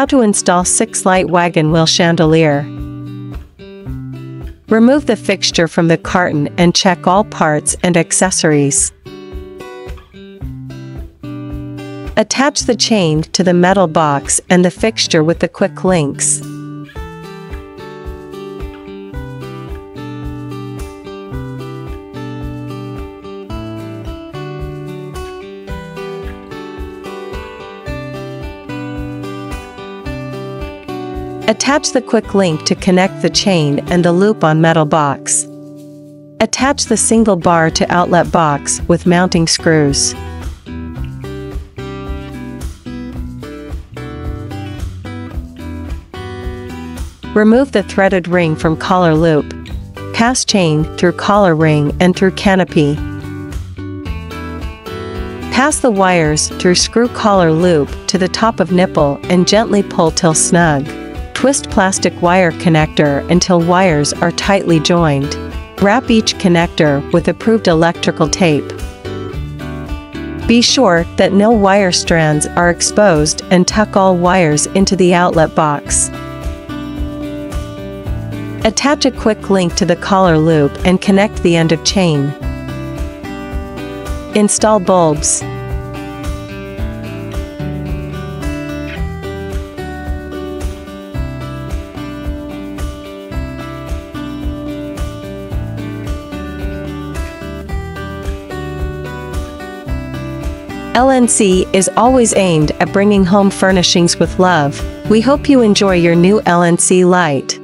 How to install 6 light wagon wheel chandelier. Remove the fixture from the carton and check all parts and accessories. Attach the chain to the metal box and the fixture with the quick links. Attach the quick link to connect the chain and the loop on metal box. Attach the single bar to outlet box with mounting screws. Remove the threaded ring from collar loop. Pass chain through collar ring and through canopy. Pass the wires through screw collar loop to the top of nipple and gently pull till snug. Twist plastic wire connector until wires are tightly joined. Wrap each connector with approved electrical tape. Be sure that no wire strands are exposed and tuck all wires into the outlet box. Attach a quick link to the collar loop and connect the end of chain. Install bulbs. LNC is always aimed at bringing home furnishings with love. We hope you enjoy your new LNC light.